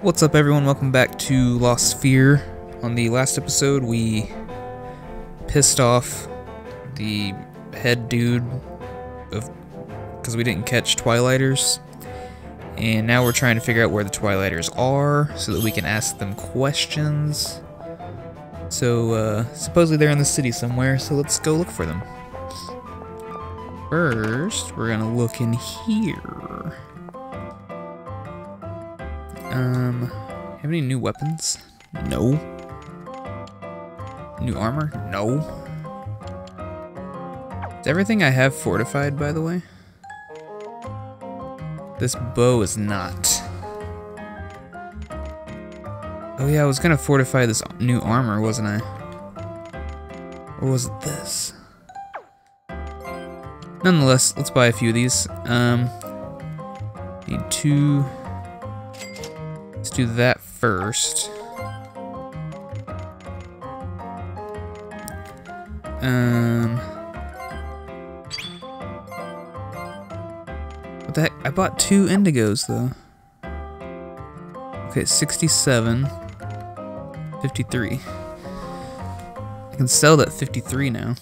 What's up, everyone? Welcome back to Lost Sphear. On the last episode, we pissed off the head dude of because we didn't catch Twilighters, and now we're trying to figure out where the Twilighters are so that we can ask them questions. So uh, supposedly they're in the city somewhere, so let's go look for them. First, we're gonna look in here. Um, have any new weapons? No. New armor? No. Is everything I have fortified, by the way? This bow is not. Oh yeah, I was gonna fortify this new armor, wasn't I? Or was it this? Nonetheless, let's buy a few of these. Um, need two. Let's do that first. Um. What the heck? I bought two indigos though. Okay, 67. 53. I can sell that 53 now.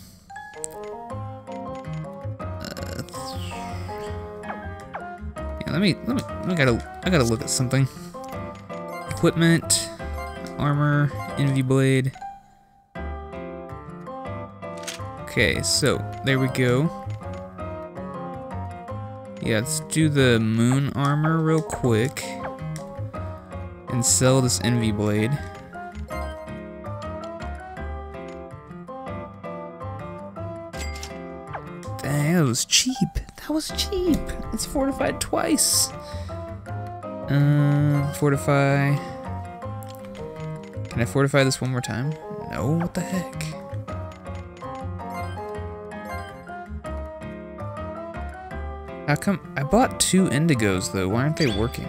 Uh, yeah, let me let me I gotta I gotta look at something. Equipment, armor, envy blade. Okay, so there we go. Yeah, let's do the moon armor real quick and sell this envy blade. Dang, that was cheap. That was cheap. It's fortified twice. Um, fortify. Can I fortify this one more time? No, what the heck? How come I bought two indigos though? Why aren't they working?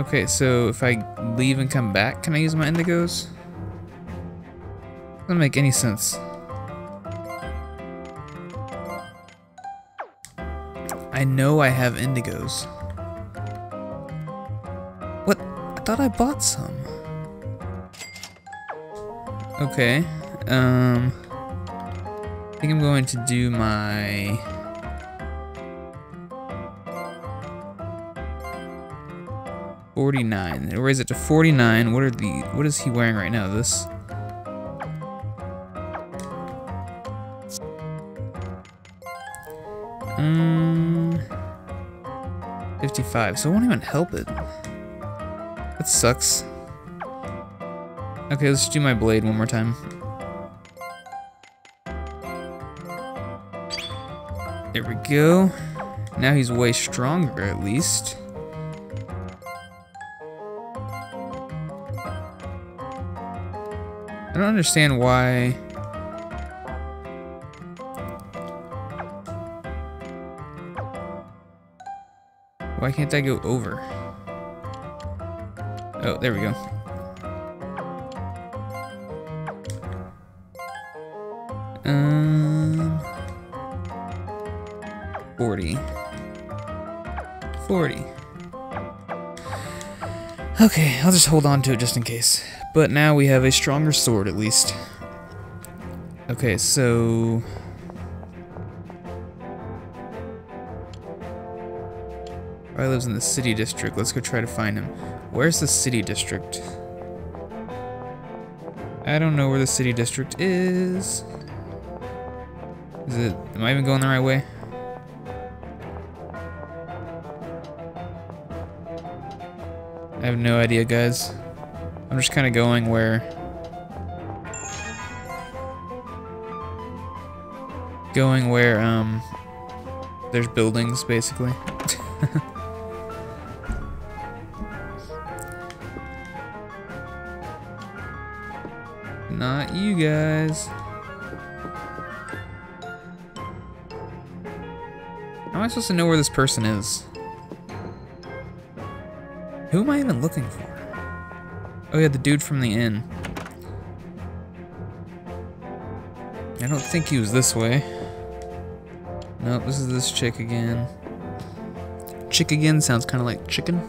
Okay, so if I leave and come back, can I use my indigos? Doesn't make any sense. I know I have indigos. Thought I bought some. Okay. Um. I think I'm going to do my. Forty-nine. Raise it to forty-nine. What are the? What is he wearing right now? This. Um, 55, so it won't even help it. That sucks. Okay, let's do my blade one more time. There we go. Now he's way stronger, at least. I don't understand why... Why can't I go over? Oh, there we go. Um, 40. 40. Okay, I'll just hold on to it just in case. But now we have a stronger sword, at least. Okay, so... Probably lives in the city district. Let's go try to find him. Where's the city district? I don't know where the city district is. Is it... Am I even going the right way? I have no idea, guys. I'm just kind of going where... Going where, um... There's buildings, basically. Not you guys. How am I supposed to know where this person is? Who am I even looking for? Oh yeah, the dude from the inn. I don't think he was this way. Nope, this is this chick again. chick again sounds kind of like chicken.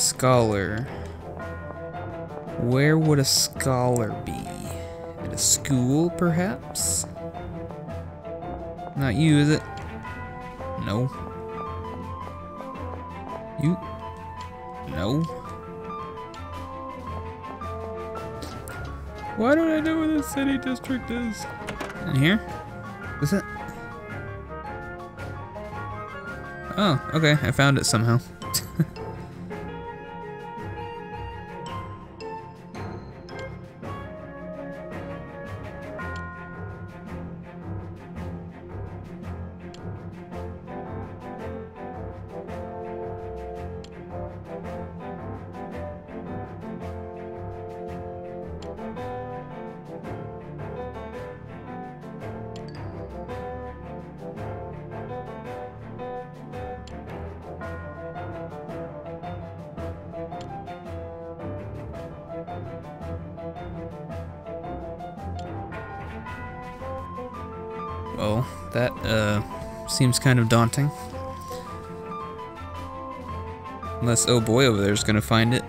Scholar. Where would a scholar be? At a school, perhaps? Not you, is it? No. You? No. Why don't I know where the city district is? In here? Is it? Oh, okay. I found it somehow. Well, that uh, seems kind of daunting. Unless oh boy over there is gonna find it.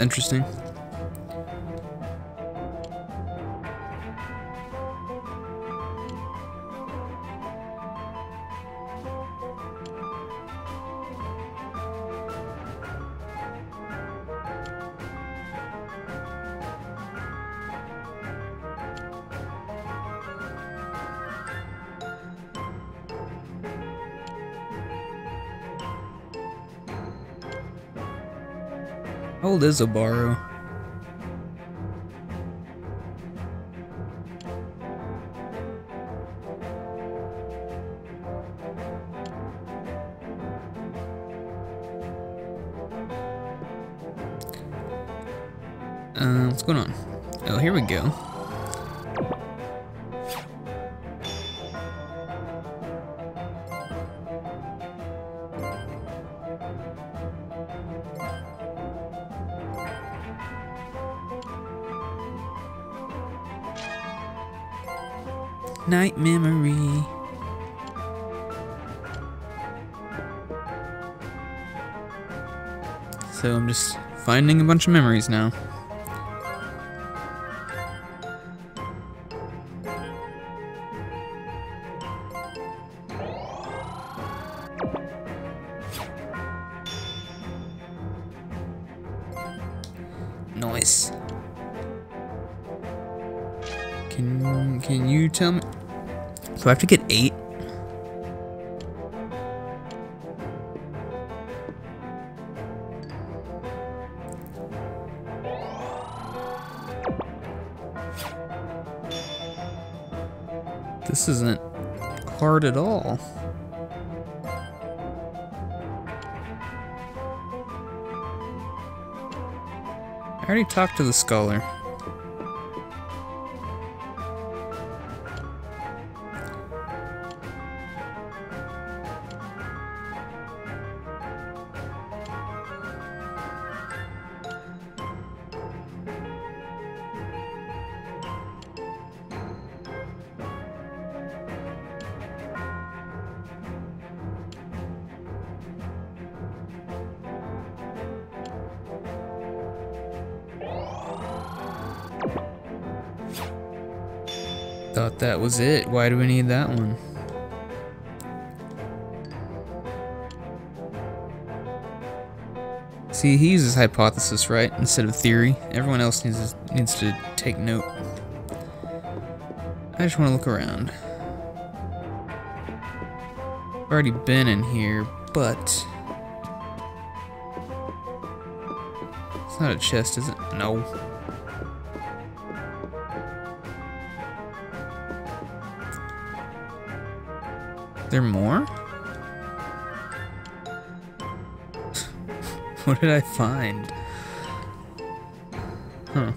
Interesting. How old is Obaro? Night memory. So I'm just finding a bunch of memories now. I have to get eight. This isn't hard at all. I already talked to the scholar. Was it. Why do we need that one? See, he uses hypothesis, right, instead of theory. Everyone else needs to, needs to take note. I just want to look around. I've already been in here, but... It's not a chest, is it? No. There more? what did I find? Huh.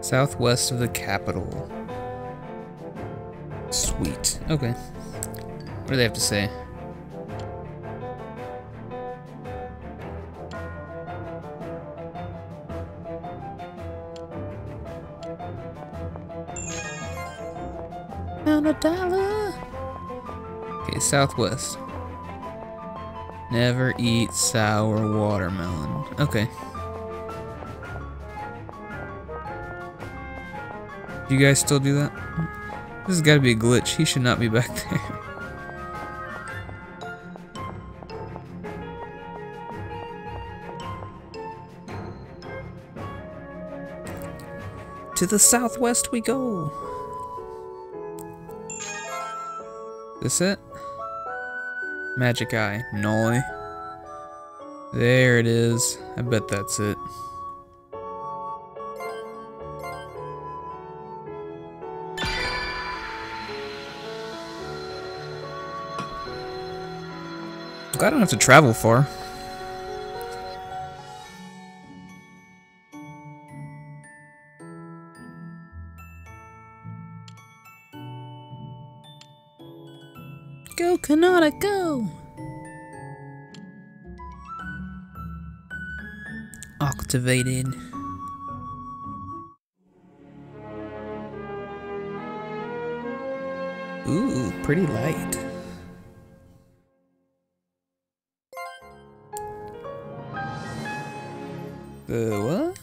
Southwest of the capital. Sweet. Okay. What do they have to say? Found a dollar. Okay, southwest. Never eat sour watermelon. Okay. You guys still do that? This has got to be a glitch. He should not be back there. to the southwest we go. This it? Magic eye. Nolly. There it is. I bet that's it. I don't have to travel far. Ooh, pretty light. The what?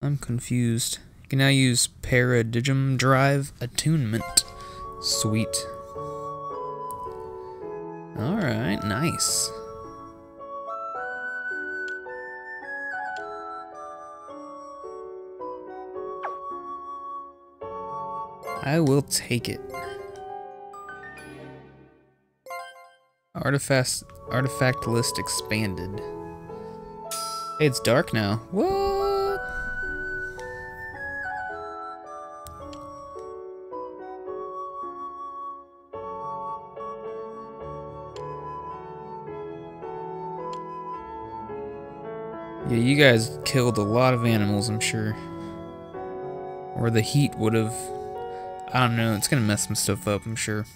I'm confused. You can now use Paradigm Drive Attunement. Sweet. Alright, nice. I will take it. Artifact artifact list expanded. Hey, it's dark now. What? Yeah, you guys killed a lot of animals, I'm sure. Or the heat would have... I don't know, it's gonna mess some stuff up, I'm sure.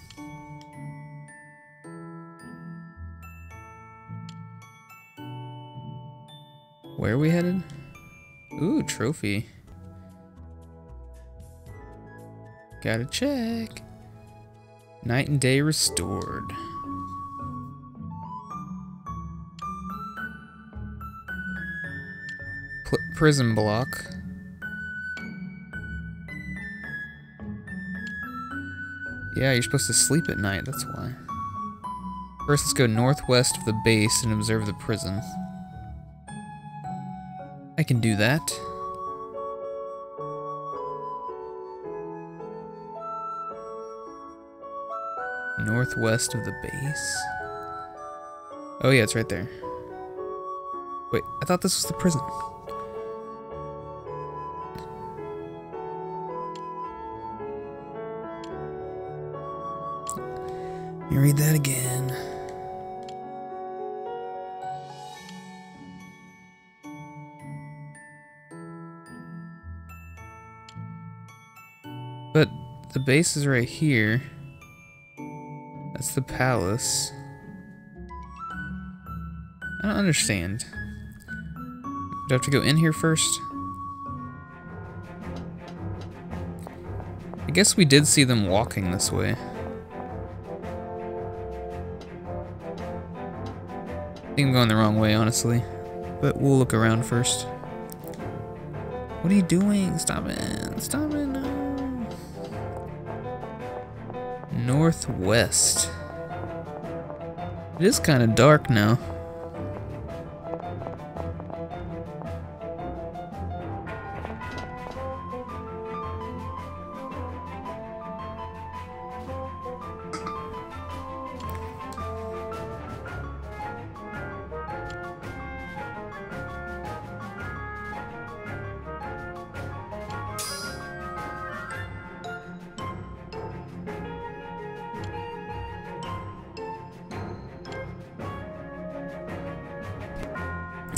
Where are we headed? Ooh, trophy. Gotta check. Night and day restored. Prison block. Yeah, you're supposed to sleep at night, that's why. First, let's go northwest of the base and observe the prison. I can do that. Northwest of the base. Oh yeah, it's right there. Wait, I thought this was the prison. Read that again. But the base is right here. That's the palace. I don't understand. Do I have to go in here first? I guess we did see them walking this way. Think I'm going the wrong way, honestly. But we'll look around first. What are you doing? Stop it. Stop it. No. Uh, Northwest. It is kind of dark now.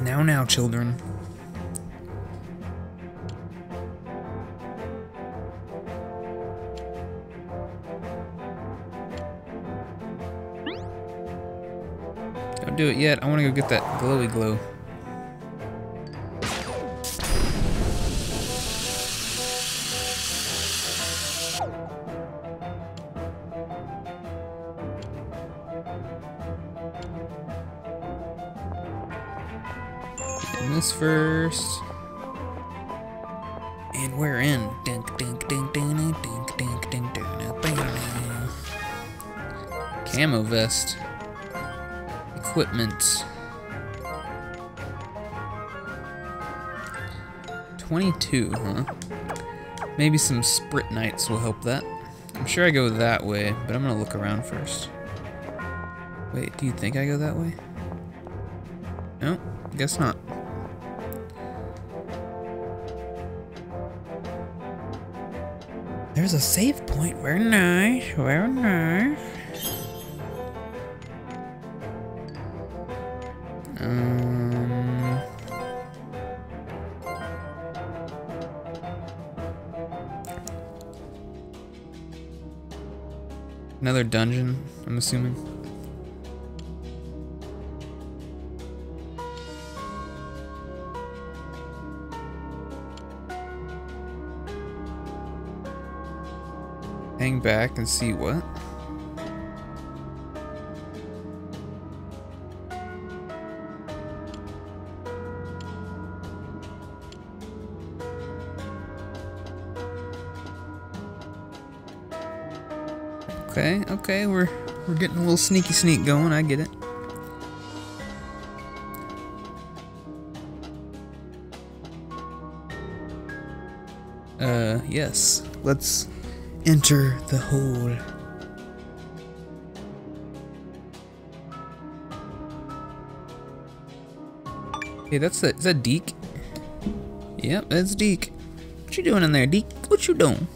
Now, now, children. Don't do it yet. I want to go get that glowy glow. Camo vest. Equipment. 22, huh? Maybe some Spritnites will help that. I'm sure I go that way, but I'm gonna look around first. Wait, do you think I go that way? No, guess not. There's a save point. Very nice. Very nice. Another dungeon, I'm assuming. Hang back and see what? Okay, okay, we're we're getting a little sneaky sneak going, I get it. Uh, yes. Let's enter the hole. Hey, that's the, is that Deke? Yep, that's Deke. What you doing in there, Deke? What you doing?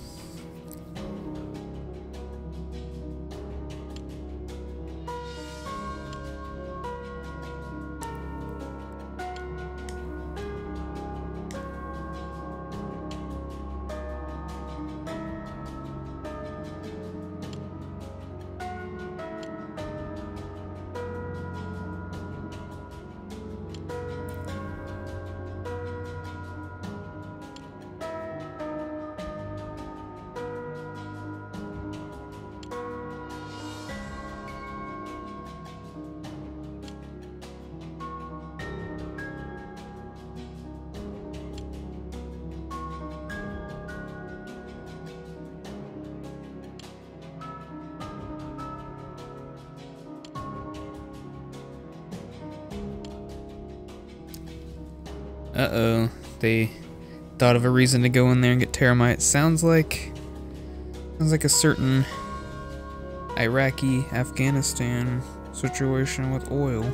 Uh-oh. They thought of a reason to go in there and get Terramite. Sounds like... Sounds like a certain Iraqi, Afghanistan situation with oil.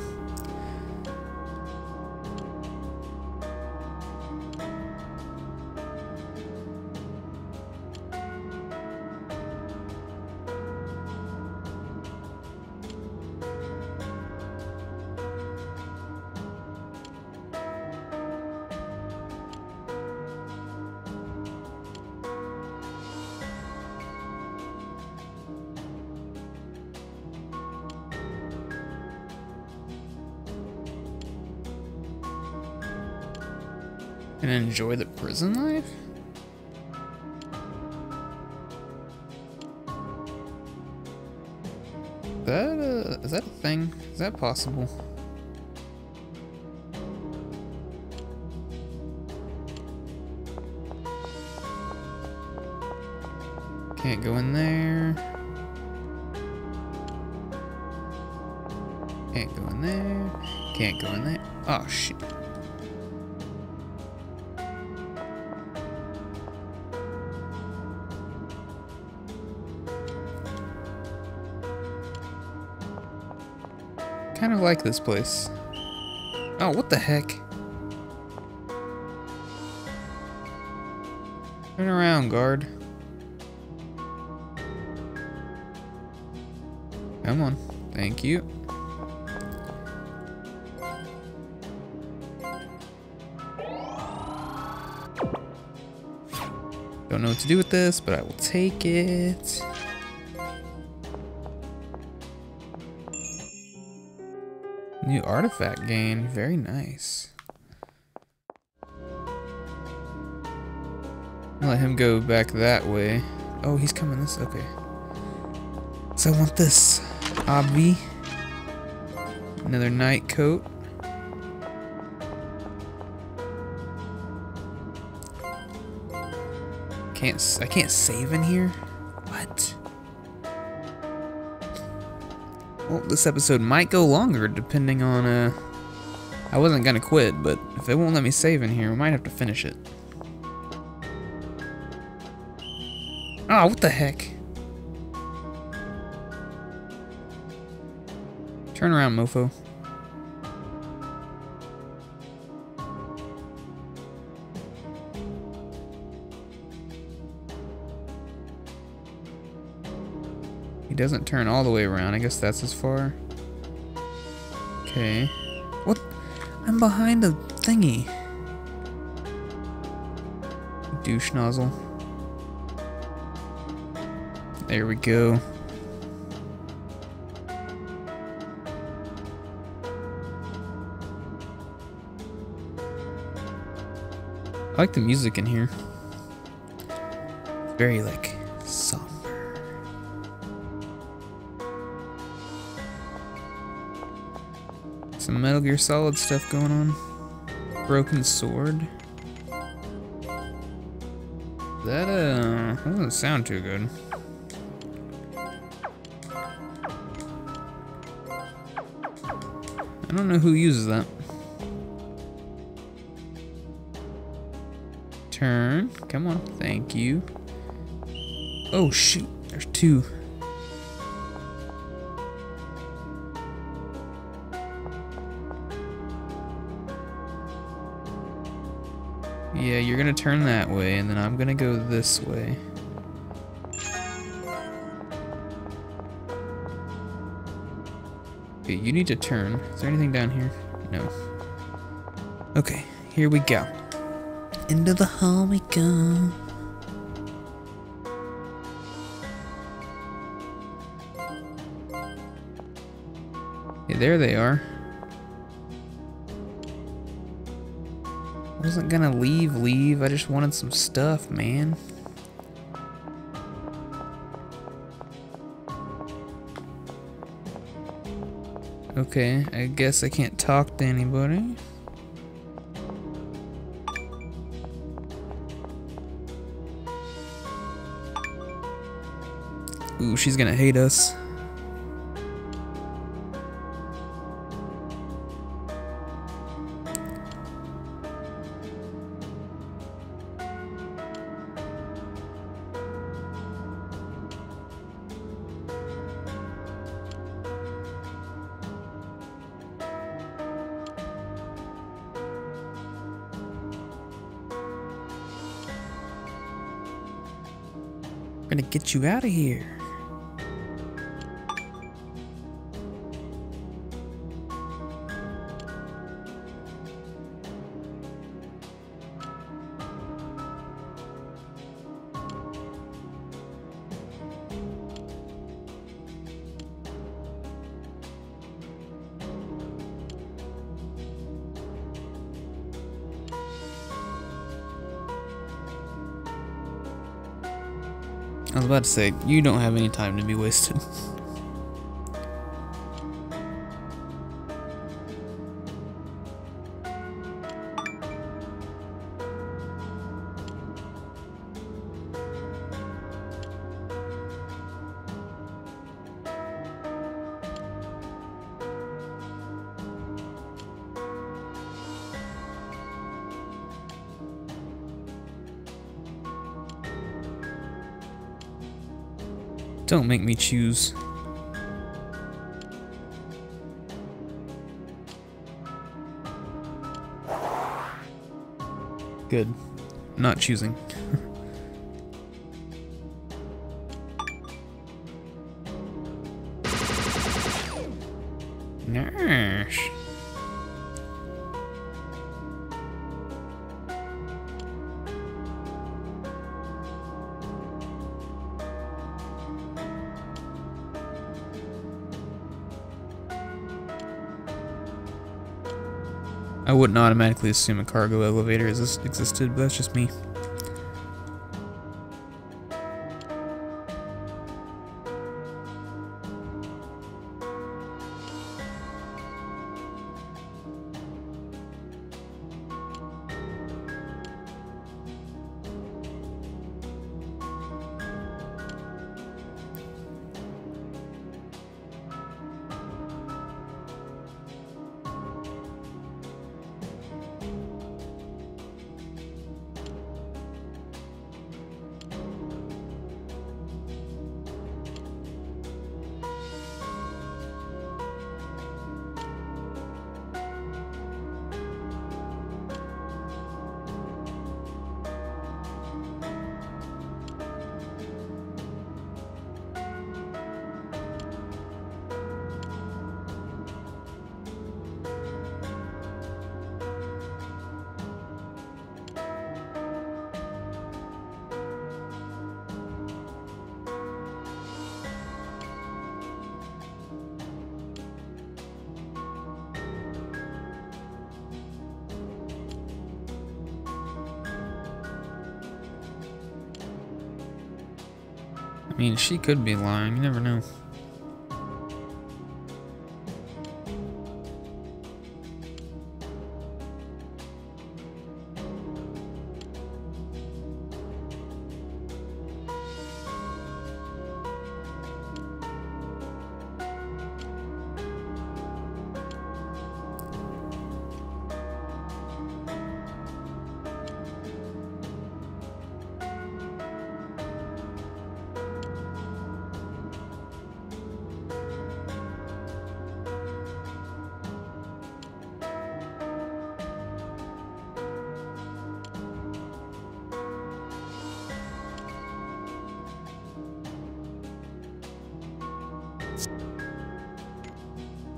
Enjoy the prison life? That, uh, is that a thing? Is that possible? Can't go in there. Can't go in there. Can't go in there. Oh, shit. Kind of like this place. Oh, what the heck? Turn around, guard. Come on. Thank you. Don't know what to do with this, but I will take it. New artifact gain. Very nice. Let him go back that way. Oh, he's coming this. Okay. So I want this. Obvi. Another night coat. Can't I can't save in here? Well, this episode might go longer depending on uh I wasn't gonna quit, but if it won't let me save in here, we might have to finish it. Oh, what the heck? Turn around, mofo. He doesn't turn all the way around. I guess that's as far. Okay. What? I'm behind a thingy. Douche nozzle. There we go. I like the music in here. Very like somber. Some Metal Gear Solid stuff going on. Broken sword. That uh that doesn't sound too good. I don't know who uses that. Turn. Come on. Thank you. Oh, shoot. There's two. Yeah, you're gonna turn that way, and then I'm gonna go this way. Okay, you need to turn. Is there anything down here? No. Okay, here we go. Into the hall we go. Okay, there they are. Wasn't gonna leave, leave. I just wanted some stuff, man. Okay, I guess I can't talk to anybody. Ooh, she's gonna hate us. You out of here. I was about to say, you don't have any time to be wasted. Don't make me choose. Good. Not choosing. Wouldn't automatically assume a cargo elevator is- existed, but that's just me. I mean, she could be lying, you never know.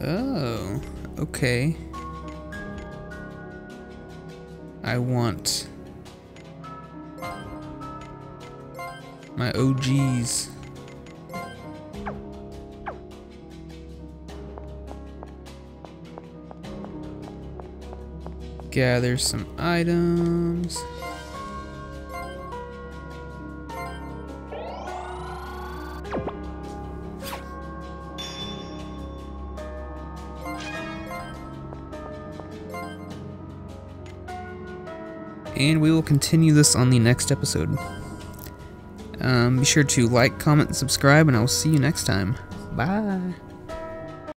Oh, okay. I want my OGs. Gather some items. And we will continue this on the next episode. Um, be sure to like, comment, and subscribe, and I will see you next time. Bye.